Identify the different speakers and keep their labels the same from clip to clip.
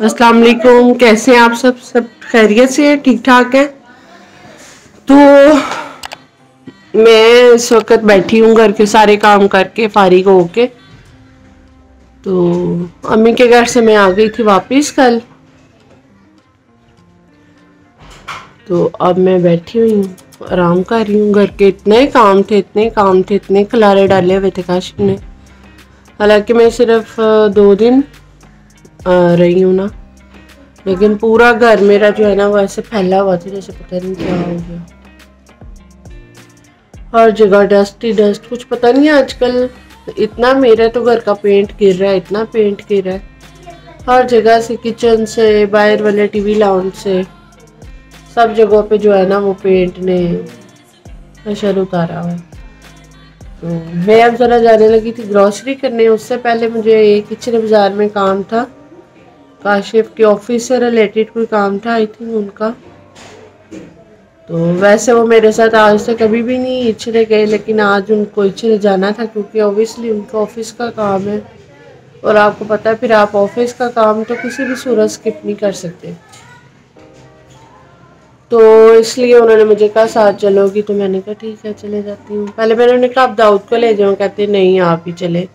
Speaker 1: अस्सलाम वालेकुम, कैसे हैं आप सब? सब खैरियत से हैं? ठीक ठाक हैं? तो मैं इस वक्त बैठी हूँ घर के सारे काम करके, फारिग होके। तो अम्मी के घर से मैं आ गई थी वापस कल। तो अब मैं बैठी हुई हूँ। आराम कर रही हूँ घर के इतने काम थे, इतने काम थे, इतने खलारे डाले हुए थे काशिफ ने हालाँकि मैं सिर्फ़ दो दिन रही हूँ ना। लेकिन पूरा घर मेरा जो है ना, वो ऐसे फैला हुआ था जैसे पता नहीं क्या हो गया। हर जगह डस्ट ही डस्ट कुछ पता नहीं है आजकल इतना मेरा तो घर का पेंट गिर रहा है, इतना पेंट गिर रहा है। हर जगह से किचन से, बाहर वाले टीवी लाउंज से सब जगहों पे जो है ना वो पेंट ने अशर उतारा हुआ तो मैं अब ज़रा जाने लगी थी ग्रॉसरी करने। उससे पहले मुझे एक किचन बाज़ार में काम था। काशिफ के ऑफ़िस से रिलेटेड कोई काम था आई थिंक उनका। तो वैसे वो मेरे साथ आज से कभी भी नहीं इच्छरे गए, लेकिन आज उनको इच्छरे जाना था क्योंकि ओबियसली उनका ऑफ़िस का काम है। और आपको पता है, फिर आप ऑफ़िस का काम तो किसी भी सूरत स्किप नहीं कर सकते। तो इसलिए उन्होंने मुझे कहा, साथ चलोगी तो मैंने कहा, ठीक है, चले जाती हूँ। पहले मैंने उन्हें कहा, आप दाऊद को ले जाऊँ कहते, नहीं, आप ही चले।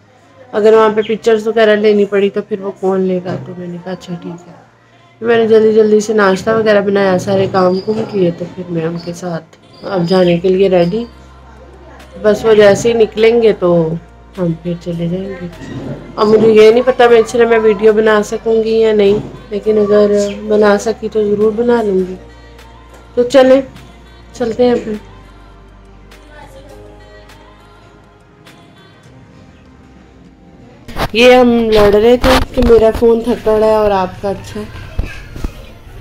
Speaker 1: अगर वहाँ पे पिक्चर्स वगैरह लेनी पड़ी तो फिर वो कौन लेगा? तो मैंने कहा अच्छा ठीक है। मैंने जल्दी जल्दी से नाश्ता वगैरह बनाया, सारे काम को किए तो फिर मैं उनके साथ अब जाने के लिए रेडी बस वो जैसे ही निकलेंगे तो हम फिर चले जाएँगे। अब मुझे ये नहीं पता, मैं इच्छा मैं वीडियो बना सकूँगी या नहीं, लेकिन अगर बना सकी तो ज़रूर बना लूँगी। तो चले चलते हैं फिर। ये हम लड़ रहे थे कि मेरा फ़ोन थकड़ है और आपका अच्छा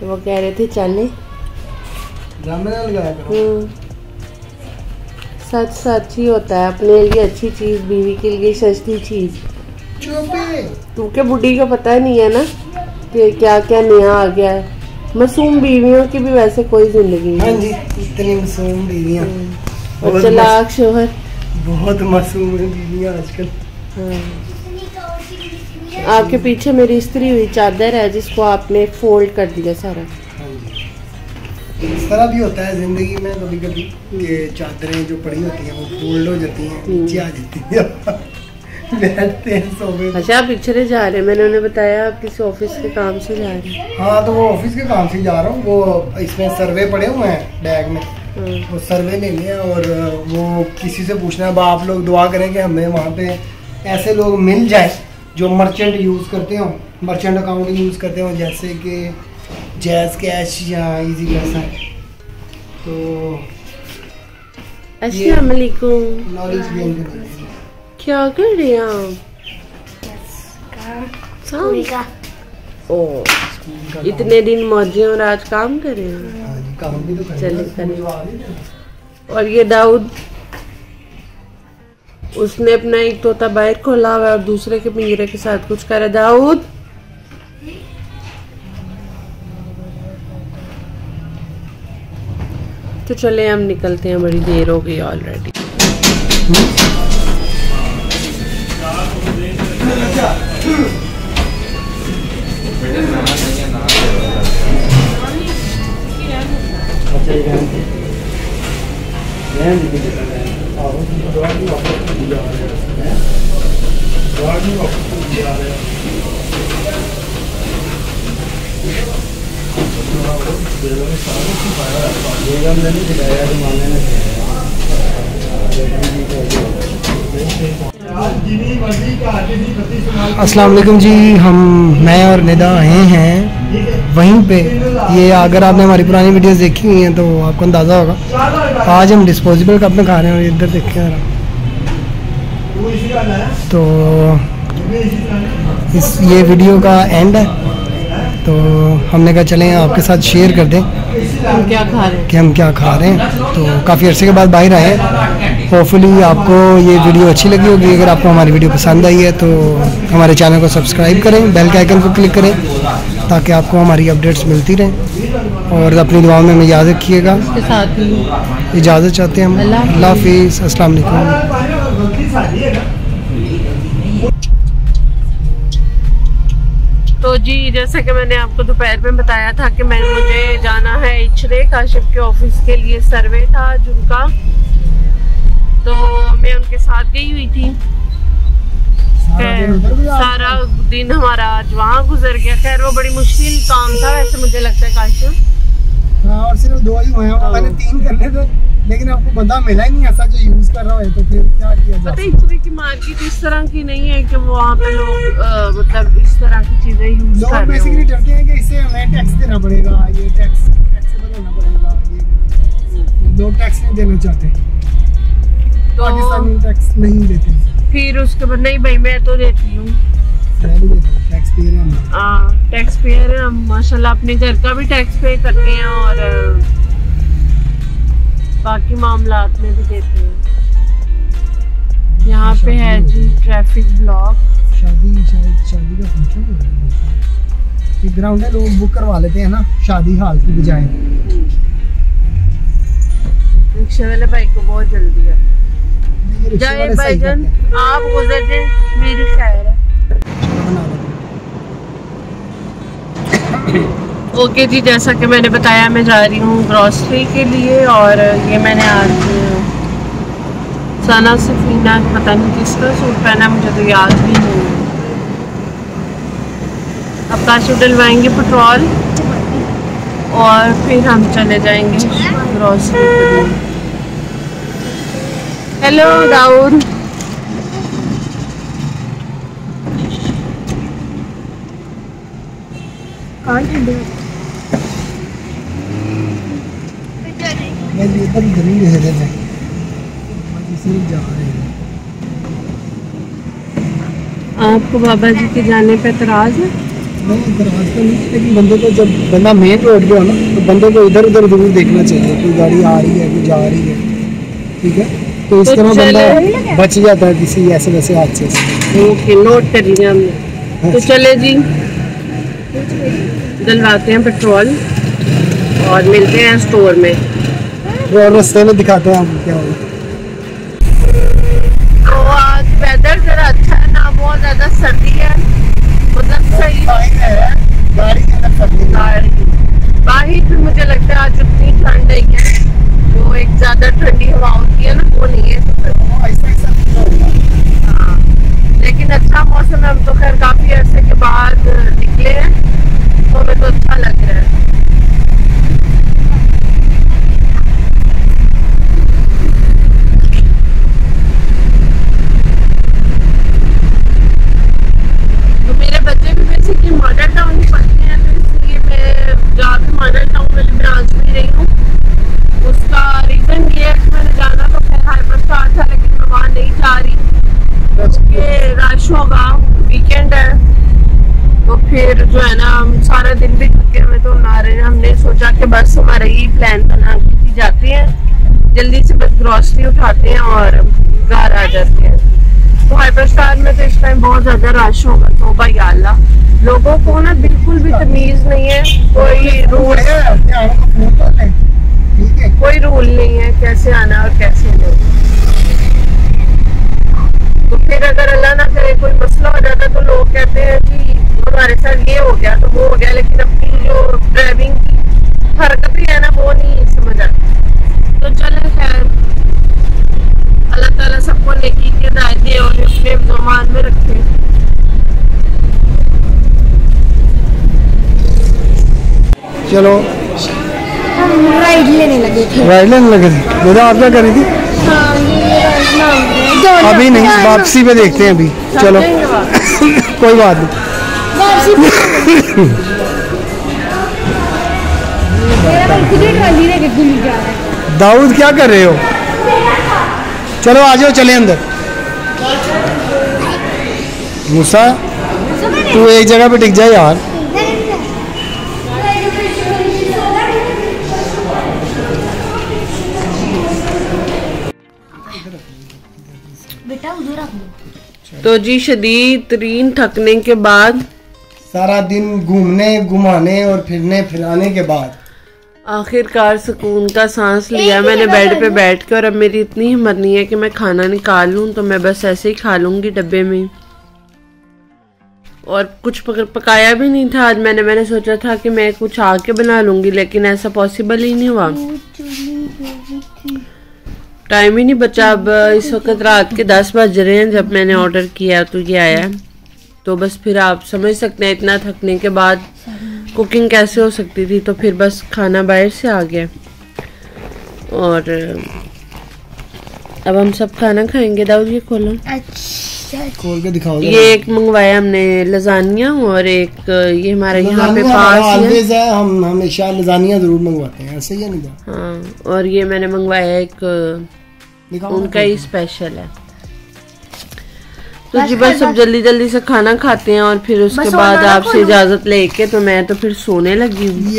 Speaker 1: तो वो कह रहे थे चले। हम्म। सच सच ही होता है अपने लिए अच्छी चीज़ बीवी के लिए सस्ती चीज़। तू के बुढ़ी का पता नहीं है ना कि क्या क्या नया आ गया है। मासूम बीवियों की भी वैसे कोई ज़िंदगी नहीं।
Speaker 2: हाँ जी इतनी मासूम बीवियाँ।
Speaker 1: हम्म। और चलाक शोहर।
Speaker 2: बहुत मासूम है बीवियाँ आजकल।
Speaker 1: हाँ। आपके पीछे मेरी इस्त्री हुई चादर है जिसको आपने फोल्ड कर दिया सारा।
Speaker 2: हाँ इस तरह भी होता है ज़िंदगी में कभी कभी कि चादरें जो पड़ी होती हैं वो फोल्ड हो जाती हैं
Speaker 1: हम्म।
Speaker 2: नीचे आ जाती हैं। बैठते हैं सोफे
Speaker 1: अच्छा आप पिछड़े जा रहे हैं। मैंने उन्हें बताया आप किसी ऑफ़िस के काम से जा रहे हैं।
Speaker 2: हाँ तो वो ऑफ़िस के काम से जा रहा हूँ। वो इसमें सर्वे पड़े हुए हैं बैग में।
Speaker 1: हाँ।
Speaker 2: वो सर्वे लेने हैं और वो किसी से पूछना है आप लोग दुआ करें कि हमें वहाँ पे ऐसे लोग मिल जाए जो मर्चेंट यूज़ करते हो मर्चेंट अकाउंट यूज़ करते हो जैसे कि जैज कैश या इजी पैसा तो
Speaker 1: अस्सलाम वालेकुम।
Speaker 2: नॉलेज गेन करनी
Speaker 1: क्या कर रहे हैं आप ओ इतने दिन मौजे और आज काम कर रहे हैं
Speaker 2: जी, काम भी करना
Speaker 1: चले। चले और ये दाऊद उसने अपना एक तोता बाहर खोला हुआ है और दूसरे के पिंजरे के साथ कुछ कर रहा है दाऊद तो चले हम निकलते हैं बड़ी देर हो गई ऑलरेडी
Speaker 2: अच्छा ये रहने दे। रहने दे। आहो, दवा भी वापस नहीं जा रहे हैं। दवा भी वापस नहीं जा रहे हैं। बेगम ने नहीं दिखाया जमाने ने अस्सलाम वालेकुम जी हम मैं और निदा आए हैं वहीं पे। ये अगर आपने हमारी पुरानी वीडियोस देखी हुई हैं तो आपको अंदाज़ा होगा। आज हम डिस्पोजेबल कप में खा रहे हैं और इधर देखें जरा। तो इस ये वीडियो का एंड है। तो हमने कहा चलें आपके साथ शेयर कर दें
Speaker 1: हम क्या खा रहे हैं?
Speaker 2: कि हम क्या खा रहे हैं। तो काफ़ी अरसे के बाद बाहर आए। होपफुली आपको ये वीडियो अच्छी लगी होगी। अगर आपको हमारी वीडियो पसंद आई है तो हमारे चैनल को सब्सक्राइब करें बेल के आइकन को क्लिक करें ताकि आपको हमारी अपडेट्स मिलती रहें। और अपनी दुआ में हमें याद रखिएगा। इजाज़त चाहते हैं हम।
Speaker 1: अल्लाह हाफिज़।
Speaker 2: वालेकुम।
Speaker 1: तो जी जैसा कि मैंने आपको दोपहर में बताया था कि मैं मुझे जाना है इचरे काशिफ के ऑफ़िस के लिए सर्वे था जिनका तो मैं उनके साथ गई हुई थी। सारा दिन हमारा आज वहाँ गुजर गया। खैर वो बड़ी मुश्किल काम था वैसे मुझे लगता है काशिफ
Speaker 2: हाँ और सिर्फ़ दो ही हुए हैं मैंने तीन करने थे लेकिन आपको बंदा मिला ही नहीं ऐसा जो यूज़ कर रहा है तो फिर क्या किया जा
Speaker 1: पता है की मार्केट इस तरह की नहीं है कि वहाँ पे लोग मतलब इस तरह की चीज़ें यूज़
Speaker 2: लोग
Speaker 1: कर रहे
Speaker 2: बेसिकली
Speaker 1: हो।
Speaker 2: डरते हैं कि इससे हमें टैक्स देना पड़ेगा ये टैक्स टैक्सेबल होना पड़ेगा ये। लोग टैक्स नहीं देना चाहते।
Speaker 1: तो
Speaker 2: पाकिस्तानी टैक्स नहीं देते
Speaker 1: फिर उसके बाद नहीं भाई मैं तो देती हूँ।
Speaker 2: टैक्स हम
Speaker 1: पेयर है हम माशाल्लाह अपने घर का भी टैक्स पे करते हैं और बाकी मामलात में भी देते हैं। यहाँ पे है जी ट्रैफ़िक ब्लॉक
Speaker 2: शादी शायद शादी का फ़ंक्शन हो रहा है एक ग्राउंड है लोग बुक करवा लेते हैं ना शादी हाल की बजाय।
Speaker 1: रिक्शे वाले भाई को बहुत जल्दी है।
Speaker 2: ये रिक्शे
Speaker 1: जाए
Speaker 2: वाले सही
Speaker 1: भाईजान आप गुजर जाए मेरी खैर है। ओके जी जैसा कि मैंने बताया मैं जा रही हूँ ग्रॉसरी के लिए और ये मैंने आज सना सफीना पता नहीं किसका सूट पहना मुझे तो याद भी नहीं है। अब काशु डलवाएँगे पेट्रोल और फिर हम चले जाएँगे ग्रॉसरी के लिए। हेलो राहुल
Speaker 2: मैं भी ही हैं जा रहे हैं
Speaker 1: आपको बाबा जी के जाने पे एतराज़ है?
Speaker 2: नहीं दरवाज तो नहीं लेकिन बंदे को जब बंदा मेन रोड पे हो ना तो बंदे को इधर उधर ज़रूर देखना चाहिए कोई गाड़ी आ रही है कोई जा रही है। ठीक है? तो इस तरह बंदा बच जाता है किसी ऐसे वैसे हादसे से।
Speaker 1: ओके नोट कर लिया हमने। तो चले जी। डलवाते हैं पेट्रोल और मिलते हैं स्टोर में।
Speaker 2: और रास्ते में दिखाते हैं हम क्या होगा।
Speaker 1: तो आज वेदर जरा अच्छा है ना बहुत ज़्यादा सर्दी है। मतलब सही है।
Speaker 2: गाड़ी के अंदर सब
Speaker 1: गाड़ी बाहर मुझे लगता है आज उतनी ठंड है क्या जो एक ज़्यादा ठंडी हवा होती है ना वो नहीं है हाँ लेकिन अच्छा मौसम है हम तो खैर काफ़ी अरसे के बाद निकले हैं तो हमें तो अच्छा लग रहा है तो मेरे बच्चे भी बेसिकली मॉडल टाउन में पढ़ते हैं तो इसलिए मैं जहाँ भी मॉडल टाउन वाली ब्रांच में रही हूँ उसका रीज़न ये है कि मैंने तो खैर हाइपर स्टार था लेकिन मैं वहाँ नहीं जा रही क्योंकि रश होगा वीकेंड है। तो फिर जो है ना हम सारा दिन भी थके हुए तो ना रहे। हमने सोचा कि बस हमारा यही प्लान बना के जाते हैं जल्दी से बस ग्रॉसरी उठाते हैं और घर आ जाते हैं। तो हाइपर स्टार में तो इस टाइम बहुत ज़्यादा रश होगा। तो भाई अल्लाह लोगों को ना बिल्कुल भी तमीज नहीं है कोई रूल
Speaker 2: ठीक है
Speaker 1: कोई रूल नहीं है कैसे आना और कैसे नहीं तो फिर अगर अल्लाह ना करे कोई मसला हो जाता तो लोग कहते हैं कि हमारे साथ ये हो गया तो वो हो गया लेकिन अपनी जो ड्राइविंग की हरकत है ना वो नहीं समझ आती। तो चलो खैर अल्लाह ताला सबको नेकी की हिदायत दे और अपने जमान में रखे।
Speaker 2: चलो।
Speaker 3: राइड लेने लगे थे।
Speaker 2: राइड लेने लगे थे? दादा आप क्या कर थी?
Speaker 3: हाँ ये
Speaker 2: अभी नहीं वापसी पे देखते हैं अभी। चलो। कोई बात नहीं।
Speaker 3: ही। है?
Speaker 2: दाऊद क्या कर रहे हो? चलो आ जाओ चले अंदर। मूसा तू एक जगह पे टिक जा यार।
Speaker 1: तो जी शदीद तरीन थकने के बाद?
Speaker 2: सारा दिन घूमने घुमाने और फिरने फिराने के बाद।
Speaker 1: आखिरकार सुकून का सांस लिया मैंने बेड पे बैठ के और अब मेरी इतनी हिम्मत नहीं है कि मैं खाना निकाल लूँ तो मैं बस ऐसे ही खा लूँगी डब्बे में। और कुछ पक, पकाया भी नहीं था। आज मैंने मैंने सोचा था कि मैं कुछ आके बना लूँगी लेकिन ऐसा पॉसिबल ही नहीं हुआ। टाइम ही नहीं बचा। अब इस वक्त रात के दस बज रहे हैं जब मैंने ऑर्डर किया तो ये आया है। तो बस फिर आप समझ सकते हैं इतना थकने के बाद कुकिंग कैसे हो सकती थी? तो फिर बस खाना बाहर से आ गया। और अब हम सब खाना खाएँगे। दाऊद ये खोलो।
Speaker 3: अच्छा
Speaker 2: खोल के दिखाओ
Speaker 1: ये एक मंगवाया हमने लजानिया और एक ये हमारे यहाँ पे पास है। है
Speaker 2: हम हमेशा लजानिया ज़रूर मंगवाते हैं ऐसे ही है नहीं
Speaker 1: हाँ और ये मैंने मंगवाया एक उनका ही स्पेशल है। तो जी बस अब जल्दी जल्दी से खाना खाते हैं और फिर उसके बाद आपसे इजाज़त लेके तो मैं तो फिर सोने लगी हूँ।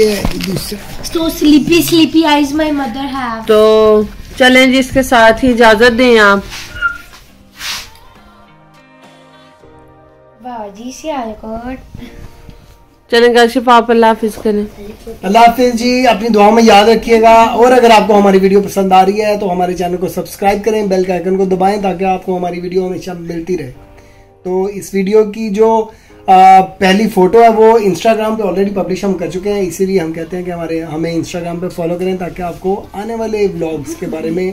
Speaker 3: So sleepy, sleepy eyes my mother have.
Speaker 1: तो चलें जी इसके साथ ही इजाज़त दें आप।
Speaker 3: बाजी से आलकोट
Speaker 1: चलें काशिफ आप अल्लाह हाफिज करें।
Speaker 2: अल्लाह हाफिज जी अपनी दुआ में याद रखिएगा। और अगर आपको हमारी वीडियो पसंद आ रही है तो हमारे चैनल को सब्सक्राइब करें बेल के आइकन को दबाएँ ताकि आपको हमारी वीडियो हमेशा मिलती रहे। तो इस वीडियो की जो आ, पहली फ़ोटो है वो इंस्टाग्राम पे ऑलरेडी पब्लिश हम कर चुके हैं। इसीलिए हम कहते हैं कि हमारे हमें इंस्टाग्राम पे फॉलो करें ताकि आपको आने वाले व्लॉग्स के बारे में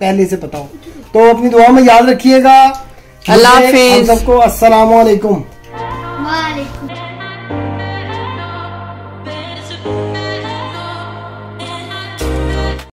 Speaker 2: पहले से पता हो। तो अपनी दुआ में याद रखिएगा।
Speaker 1: अल्लाह हाफिज।
Speaker 2: सबको अस्सलाम वालेकुम
Speaker 3: वालेकुम